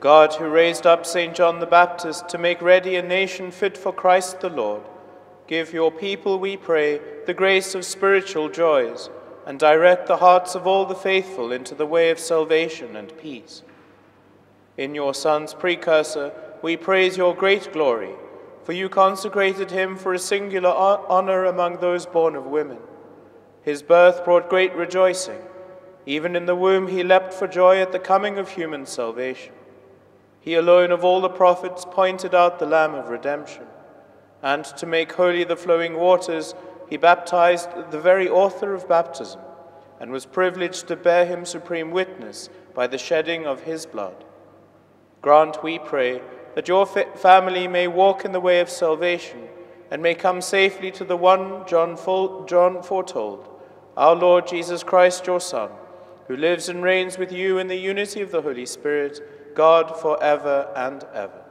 God, who raised up St. John the Baptist to make ready a nation fit for Christ the Lord, give your people, we pray, the grace of spiritual joys, and direct the hearts of all the faithful into the way of salvation and peace. In your Son's precursor, we praise your great glory, for you consecrated him for a singular honor among those born of women. His birth brought great rejoicing. Even in the womb he leapt for joy at the coming of human salvation. He alone of all the prophets pointed out the Lamb of redemption. And to make holy the flowing waters, he baptized the very author of baptism, and was privileged to bear him supreme witness by the shedding of his blood. Grant, we pray, that your family may walk in the way of salvation and may come safely to the one John, John foretold, our Lord Jesus Christ, your Son, who lives and reigns with you in the unity of the Holy Spirit God forever and ever.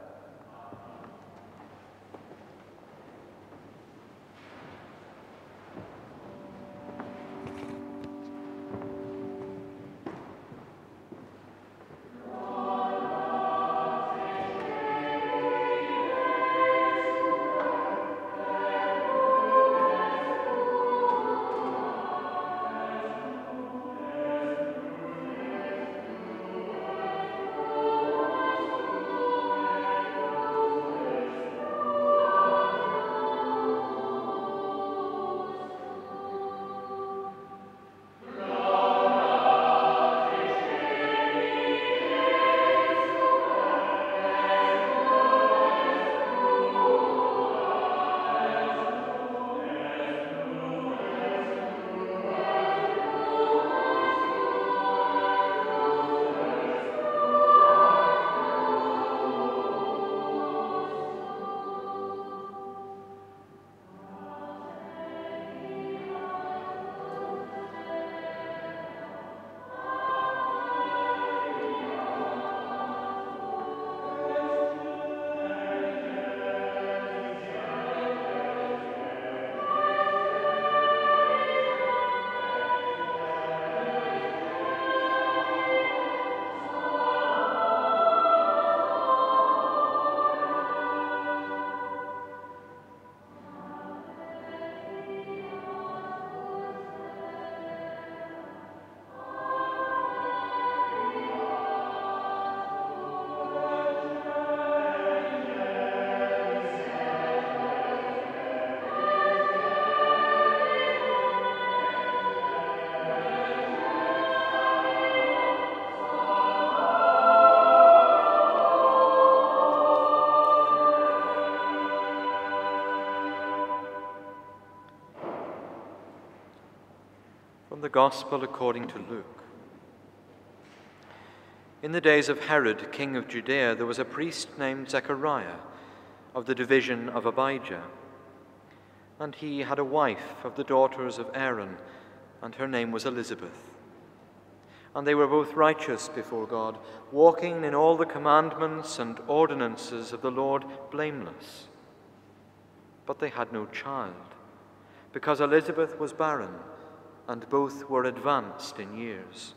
Gospel according to Luke. In the days of Herod, king of Judea, there was a priest named Zechariah of the division of Abijah. And he had a wife of the daughters of Aaron, and her name was Elizabeth. And they were both righteous before God, walking in all the commandments and ordinances of the Lord blameless. But they had no child, because Elizabeth was barren and both were advanced in years.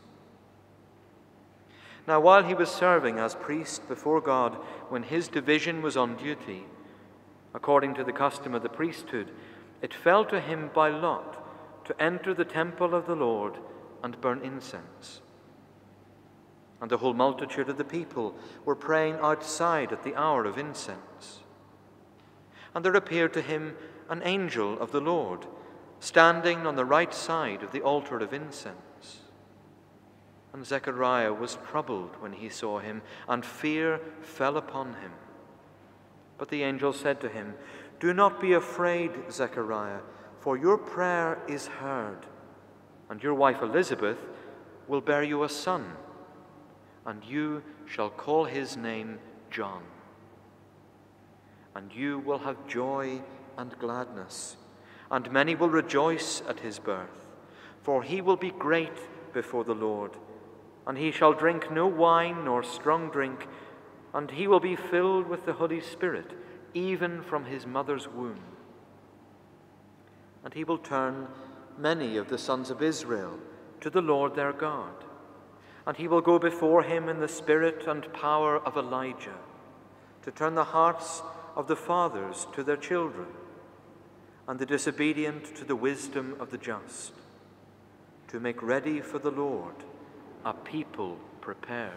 Now, while he was serving as priest before God, when his division was on duty, according to the custom of the priesthood, it fell to him by lot to enter the temple of the Lord and burn incense. And the whole multitude of the people were praying outside at the hour of incense. And there appeared to him an angel of the Lord standing on the right side of the altar of incense. And Zechariah was troubled when he saw him, and fear fell upon him. But the angel said to him, Do not be afraid, Zechariah, for your prayer is heard, and your wife Elizabeth will bear you a son, and you shall call his name John. And you will have joy and gladness and many will rejoice at his birth. For he will be great before the Lord, and he shall drink no wine nor strong drink, and he will be filled with the Holy Spirit, even from his mother's womb. And he will turn many of the sons of Israel to the Lord their God, And he will go before him in the spirit and power of Elijah, to turn the hearts of the fathers to their children, and the disobedient to the wisdom of the just, to make ready for the Lord a people prepared.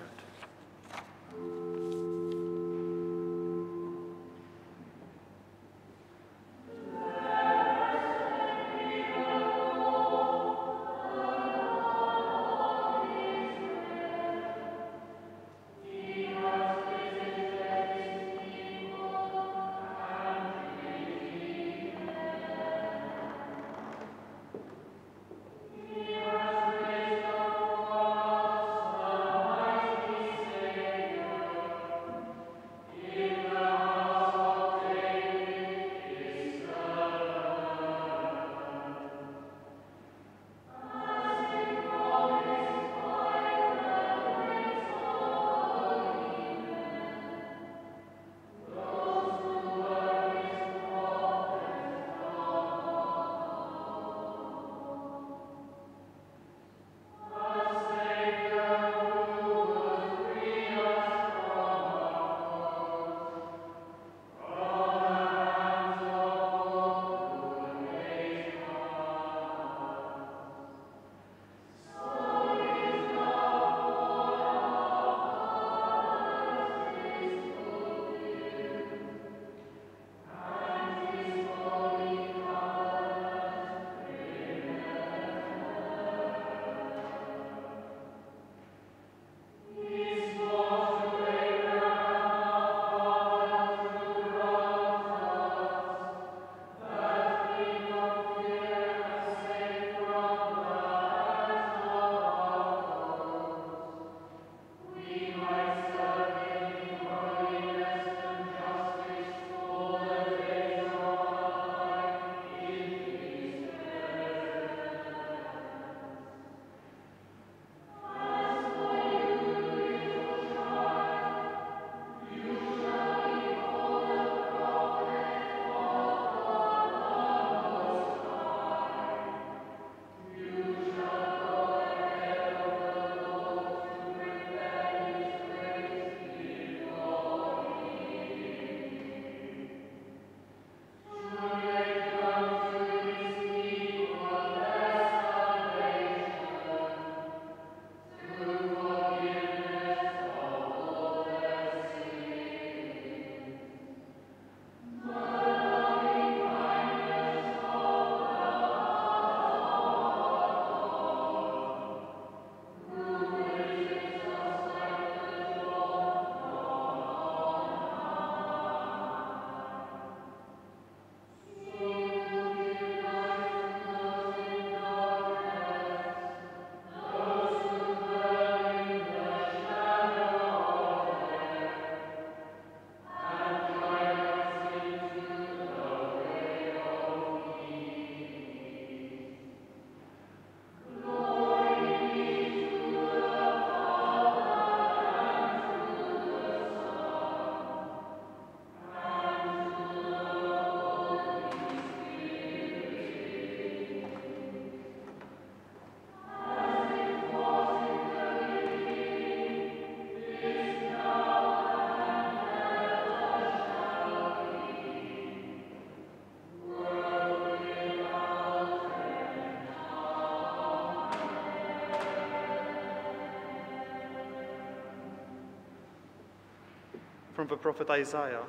From the prophet Isaiah.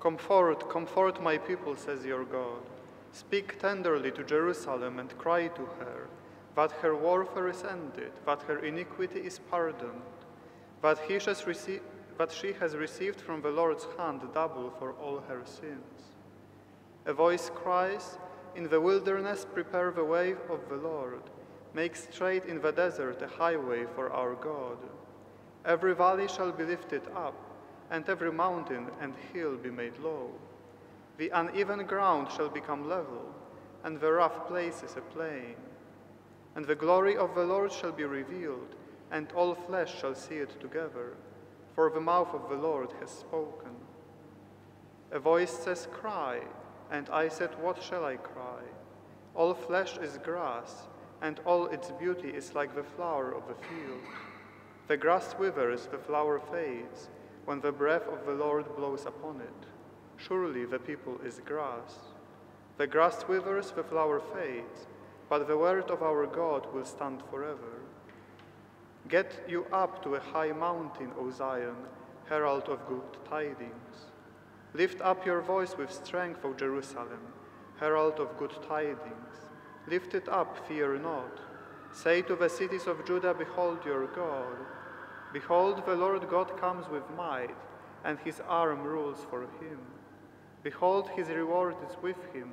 Comfort, comfort my people, says your God. Speak tenderly to Jerusalem and cry to her that her warfare is ended, that her iniquity is pardoned, that, that she has received from the Lord's hand double for all her sins. A voice cries, In the wilderness prepare the way of the Lord, make straight in the desert a highway for our God. Every valley shall be lifted up, and every mountain and hill be made low. The uneven ground shall become level, and the rough places a plain. And the glory of the Lord shall be revealed, and all flesh shall see it together, for the mouth of the Lord has spoken. A voice says, Cry, and I said, What shall I cry? All flesh is grass, and all its beauty is like the flower of the field. The grass withers, the flower fades, when the breath of the Lord blows upon it. Surely the people is grass. The grass withers, the flower fades, but the word of our God will stand forever. Get you up to a high mountain, O Zion, herald of good tidings. Lift up your voice with strength, O Jerusalem, herald of good tidings. Lift it up, fear not. Say to the cities of Judah, Behold your God. Behold, the Lord God comes with might, and his arm rules for him. Behold, his reward is with him,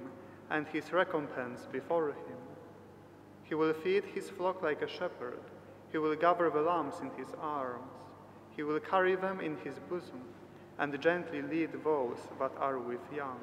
and his recompense before him. He will feed his flock like a shepherd. He will gather the lambs in his arms. He will carry them in his bosom, and gently lead those that are with young.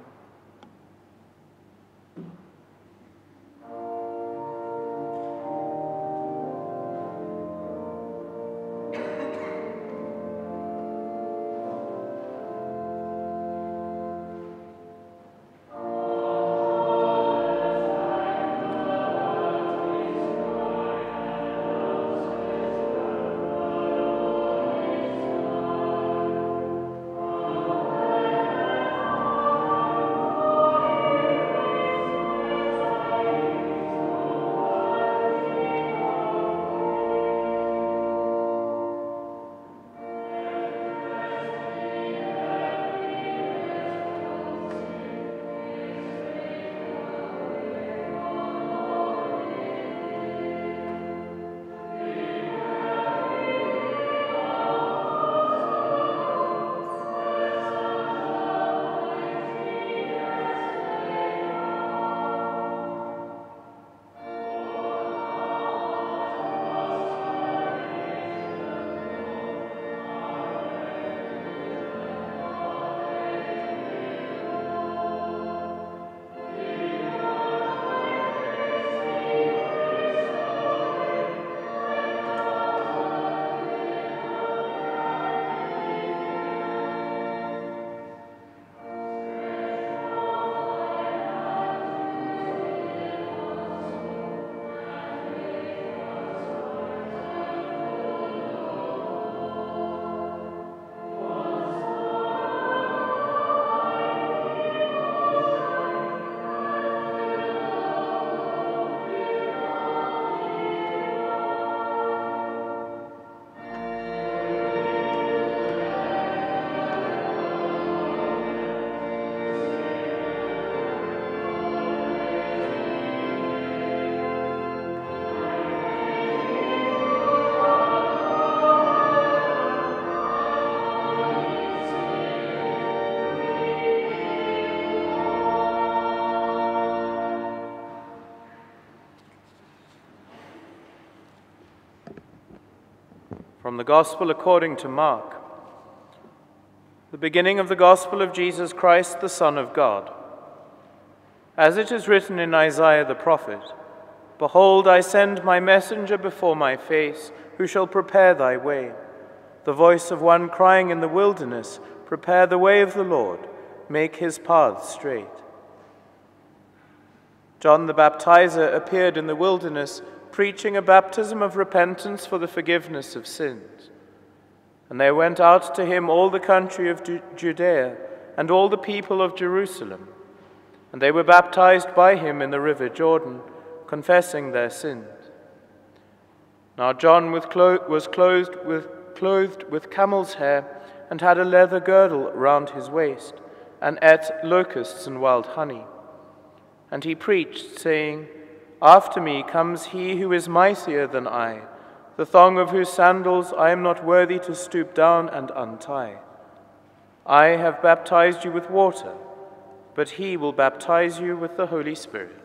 From the Gospel according to Mark. The beginning of the Gospel of Jesus Christ, the Son of God. As it is written in Isaiah the prophet Behold, I send my messenger before my face, who shall prepare thy way. The voice of one crying in the wilderness, Prepare the way of the Lord, make his paths straight. John the Baptizer appeared in the wilderness preaching a baptism of repentance for the forgiveness of sins. And there went out to him all the country of Judea and all the people of Jerusalem. And they were baptized by him in the river Jordan, confessing their sins. Now John was clothed with, clothed with camel's hair and had a leather girdle round his waist, and ate locusts and wild honey. And he preached, saying, after me comes he who is mightier than I, the thong of whose sandals I am not worthy to stoop down and untie. I have baptized you with water, but he will baptize you with the Holy Spirit.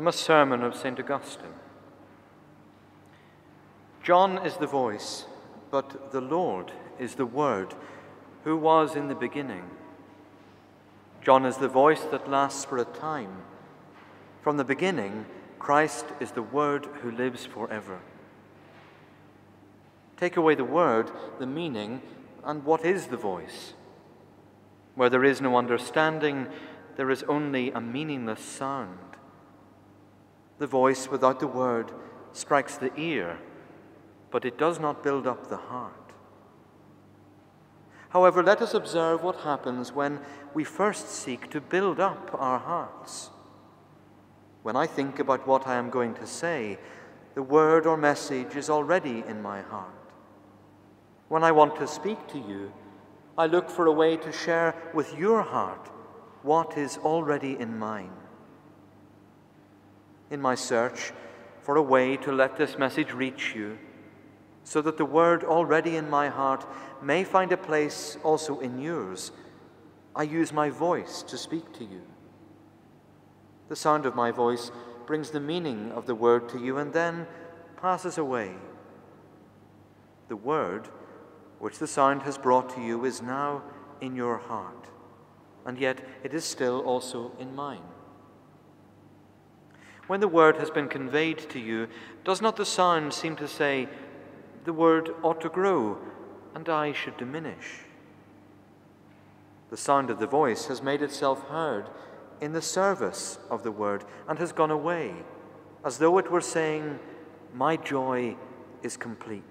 From a sermon of St. Augustine John is the voice, but the Lord is the Word, who was in the beginning. John is the voice that lasts for a time. From the beginning, Christ is the Word who lives forever. Take away the word, the meaning, and what is the voice? Where there is no understanding, there is only a meaningless sound. The voice without the word strikes the ear, but it does not build up the heart. However, let us observe what happens when we first seek to build up our hearts. When I think about what I am going to say, the word or message is already in my heart. When I want to speak to you, I look for a way to share with your heart what is already in mine. In my search for a way to let this message reach you, so that the word already in my heart may find a place also in yours, I use my voice to speak to you. The sound of my voice brings the meaning of the word to you and then passes away. The word which the sound has brought to you is now in your heart, and yet it is still also in mine. When the word has been conveyed to you, does not the sound seem to say, The word ought to grow, and I should diminish? The sound of the voice has made itself heard in the service of the word and has gone away, as though it were saying, My joy is complete.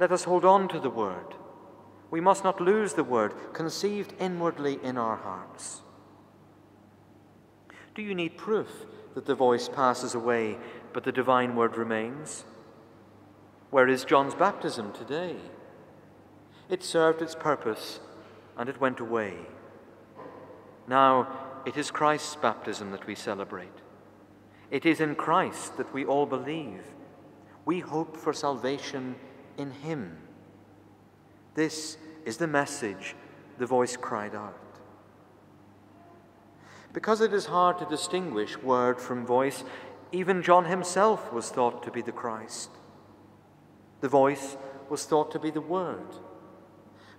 Let us hold on to the word. We must not lose the word conceived inwardly in our hearts. Do you need proof that the voice passes away but the divine word remains? Where is John's baptism today? It served its purpose and it went away. Now it is Christ's baptism that we celebrate. It is in Christ that we all believe. We hope for salvation in him. This is the message the voice cried out. Because it is hard to distinguish word from voice, even John himself was thought to be the Christ. The voice was thought to be the Word.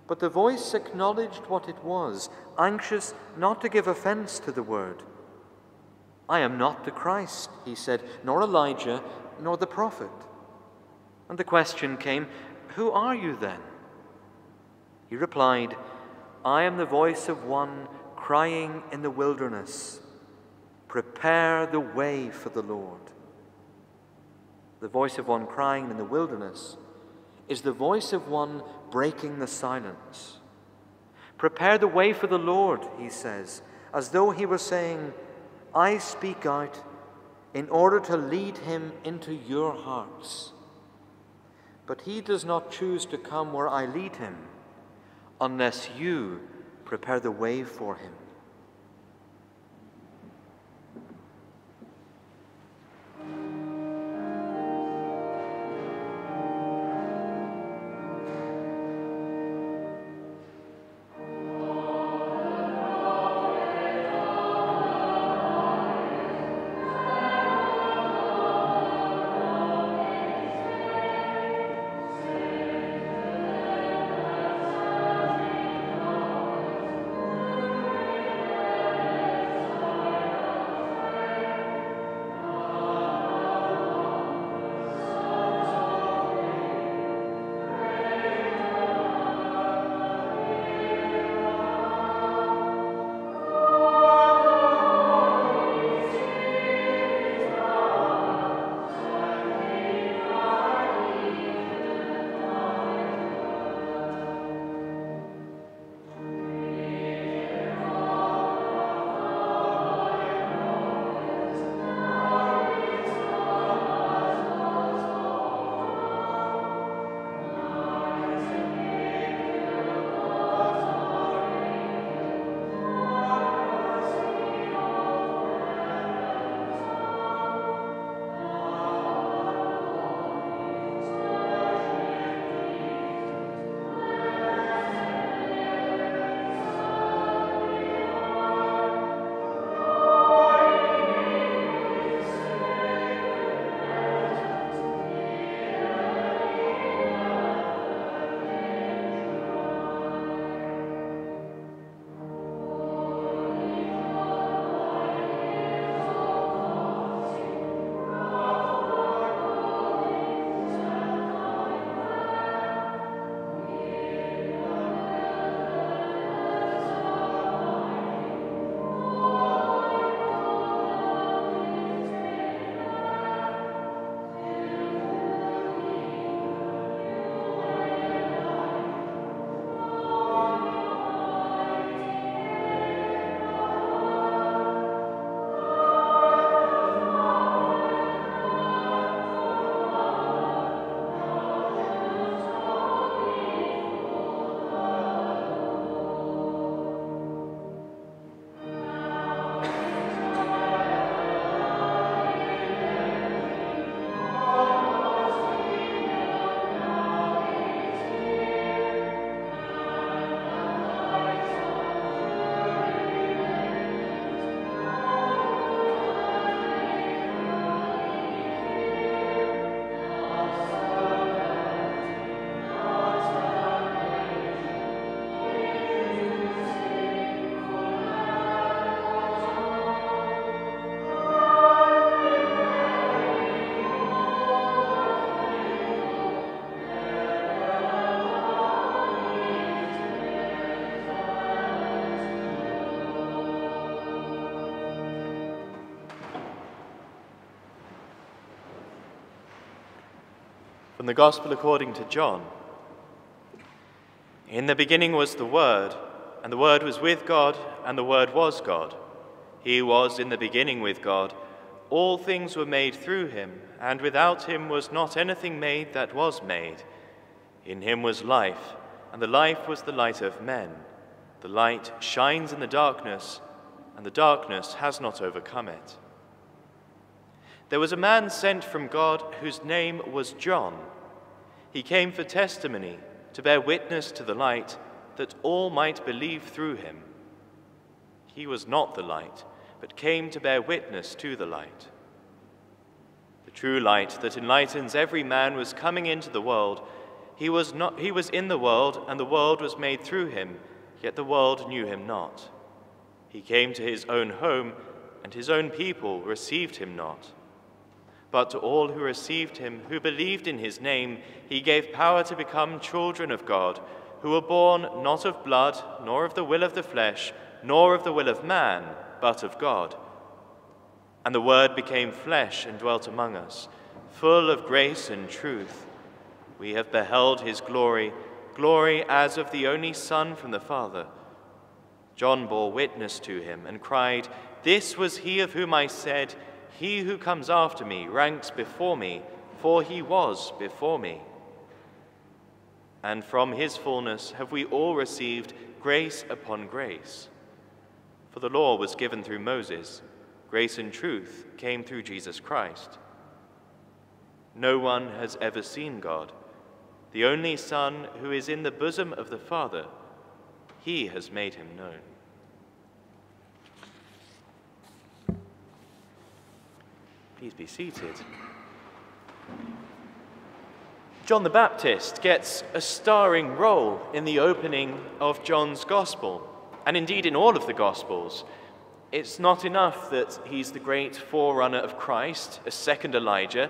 But the voice acknowledged what it was, anxious not to give offense to the Word. I am not the Christ, he said, nor Elijah, nor the prophet. And the question came, Who are you then? He replied, I am the voice of one crying in the wilderness, Prepare the way for the Lord. The voice of one crying in the wilderness is the voice of one breaking the silence. Prepare the way for the Lord, he says, as though he were saying, I speak out in order to lead him into your hearts. But he does not choose to come where I lead him unless you prepare the way for him. From the Gospel according to John. In the beginning was the Word, and the Word was with God, and the Word was God. He was in the beginning with God. All things were made through him, and without him was not anything made that was made. In him was life, and the life was the light of men. The light shines in the darkness, and the darkness has not overcome it. There was a man sent from God whose name was John. He came for testimony, to bear witness to the light, that all might believe through him. He was not the light, but came to bear witness to the light. The true light that enlightens every man was coming into the world. He was, not, he was in the world, and the world was made through him, yet the world knew him not. He came to his own home, and his own people received him not. But to all who received him, who believed in his name, he gave power to become children of God, who were born not of blood, nor of the will of the flesh, nor of the will of man, but of God. And the Word became flesh and dwelt among us, full of grace and truth. We have beheld his glory, glory as of the only Son from the Father. John bore witness to him and cried, This was he of whom I said, He who comes after me ranks before me, for he was before me. And from his fullness have we all received grace upon grace. For the law was given through Moses, grace and truth came through Jesus Christ. No one has ever seen God, the only Son who is in the bosom of the Father, he has made him known. Please be seated. John the Baptist gets a starring role in the opening of John's Gospel and indeed in all of the Gospels. It's not enough that he's the great forerunner of Christ, a second Elijah.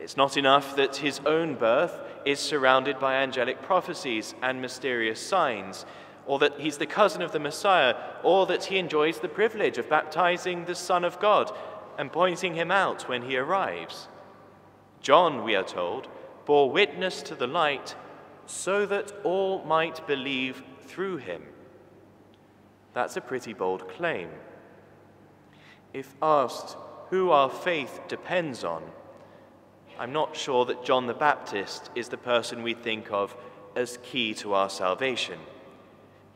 It's not enough that his own birth is surrounded by angelic prophecies and mysterious signs, or that he's the cousin of the Messiah, or that he enjoys the privilege of baptizing the Son of God and pointing him out when he arrives. John, we are told, bore witness to the light so that all might believe through him. That's a pretty bold claim. If asked who our faith depends on, I'm not sure that John the Baptist is the person we think of as key to our salvation.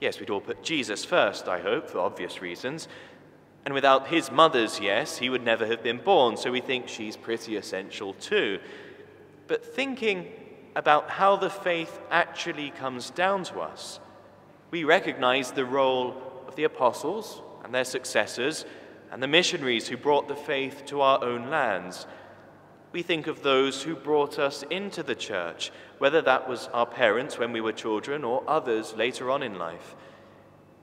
Yes, we'd all put Jesus first, I hope, for obvious reasons. And without his mother's yes, he would never have been born, so we think she's pretty essential too. But thinking about how the faith actually comes down to us, we recognize the role of the apostles and their successors and the missionaries who brought the faith to our own lands. We think of those who brought us into the church, whether that was our parents when we were children or others later on in life.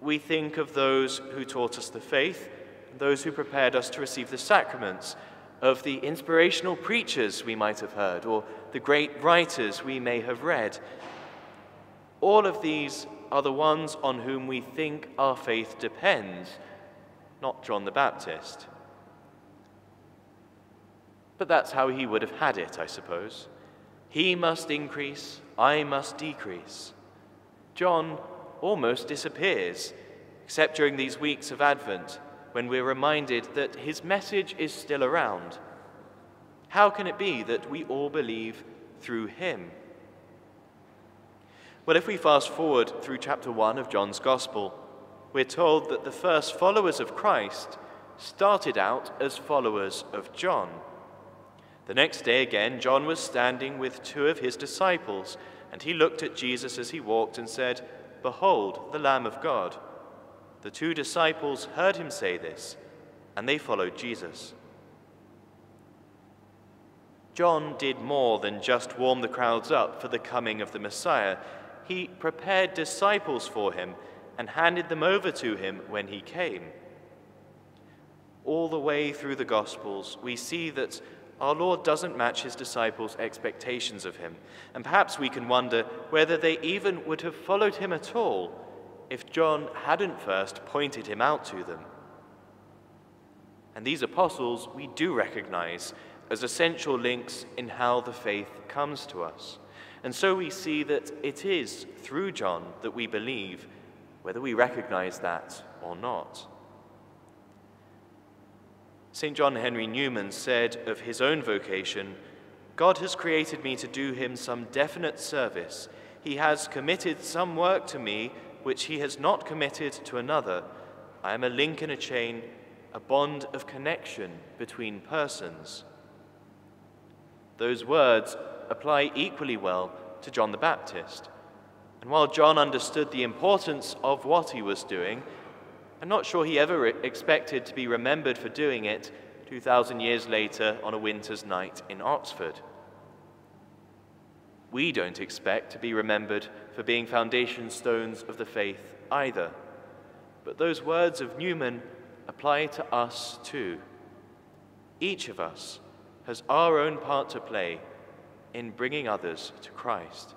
We think of those who taught us the faith, those who prepared us to receive the sacraments, of the inspirational preachers we might have heard, or the great writers we may have read. All of these are the ones on whom we think our faith depends, not John the Baptist. But that's how he would have had it, I suppose. He must increase, I must decrease. John almost disappears, except during these weeks of Advent when we're reminded that his message is still around. How can it be that we all believe through him? Well, if we fast forward through chapter 1 of John's Gospel, we're told that the first followers of Christ started out as followers of John. The next day again, John was standing with two of his disciples, and he looked at Jesus as he walked and said, Behold, the Lamb of God. The two disciples heard him say this, and they followed Jesus. John did more than just warm the crowds up for the coming of the Messiah he prepared disciples for him and handed them over to him when he came. All the way through the Gospels, we see that our Lord doesn't match his disciples' expectations of him. And perhaps we can wonder whether they even would have followed him at all if John hadn't first pointed him out to them. And these apostles we do recognize as essential links in how the faith comes to us. And so we see that it is through John that we believe, whether we recognize that or not. St. John Henry Newman said of his own vocation, God has created me to do him some definite service. He has committed some work to me which he has not committed to another. I am a link in a chain, a bond of connection between persons. Those words apply equally well to John the Baptist. And while John understood the importance of what he was doing, I'm not sure he ever expected to be remembered for doing it 2,000 years later on a winter's night in Oxford. We don't expect to be remembered for being foundation stones of the faith either. But those words of Newman apply to us too. Each of us has our own part to play in bringing others to Christ.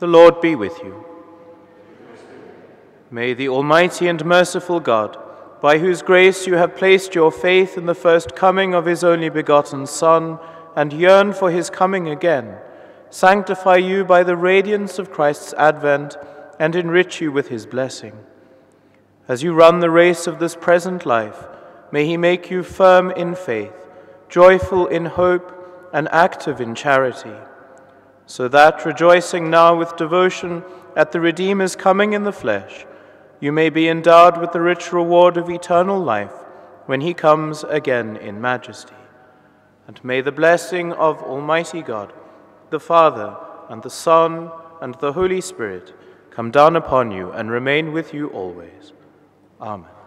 The Lord be with you. May the Almighty and merciful God, by whose grace you have placed your faith in the first coming of his only begotten Son, and yearn for his coming again, sanctify you by the radiance of Christ's advent, and enrich you with his blessing. As you run the race of this present life, may he make you firm in faith, joyful in hope, and active in charity so that, rejoicing now with devotion at the Redeemer's coming in the flesh, you may be endowed with the rich reward of eternal life when he comes again in majesty. And may the blessing of Almighty God, the Father, and the Son, and the Holy Spirit come down upon you and remain with you always. Amen.